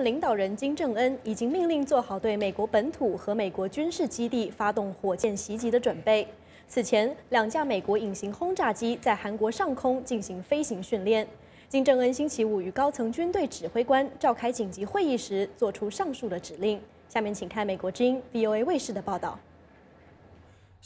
领导人金正恩已经命令做好对美国本土和美国军事基地发动火箭袭击的准备。此前，两架美国隐形轰炸机在韩国上空进行飞行训练。金正恩星期五与高层军队指挥官召开紧急会议时，做出上述的指令。下面请看美国之音 VOA 卫视的报道。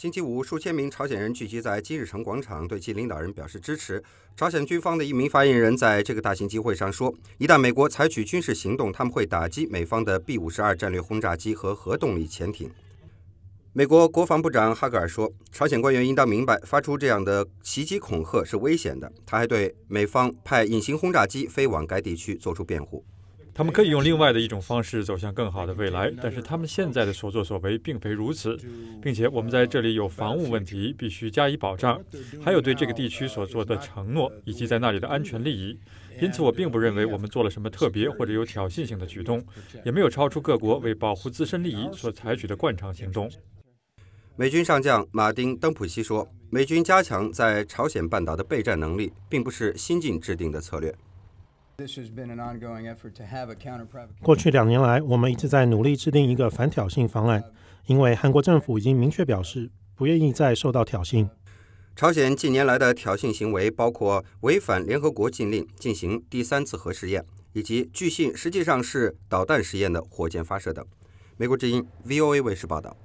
星期五，数千名朝鲜人聚集在金日成广场，对其领导人表示支持。朝鲜军方的一名发言人在这个大型集会上说：“一旦美国采取军事行动，他们会打击美方的 B 五十二战略轰炸机和核动力潜艇。”美国国防部长哈格尔说：“朝鲜官员应当明白，发出这样的袭击恐吓是危险的。”他还对美方派隐形轰炸机飞往该地区作出辩护。他们可以用另外的一种方式走向更好的未来，但是他们现在的所作所为并非如此，并且我们在这里有防务问题必须加以保障，还有对这个地区所做的承诺以及在那里的安全利益。因此，我并不认为我们做了什么特别或者有挑衅性的举动，也没有超出各国为保护自身利益所采取的惯常行动。美军上将马丁·登普西说：“美军加强在朝鲜半岛的备战能力，并不是新近制定的策略。”过去两年来，我们一直在努力制定一个反挑衅方案，因为韩国政府已经明确表示不愿意再受到挑衅。朝鲜近年来的挑衅行为包括违反联合国禁令、进行第三次核试验，以及据信实际上是导弹实验的火箭发射等。美国之音 VOA 卫视报道。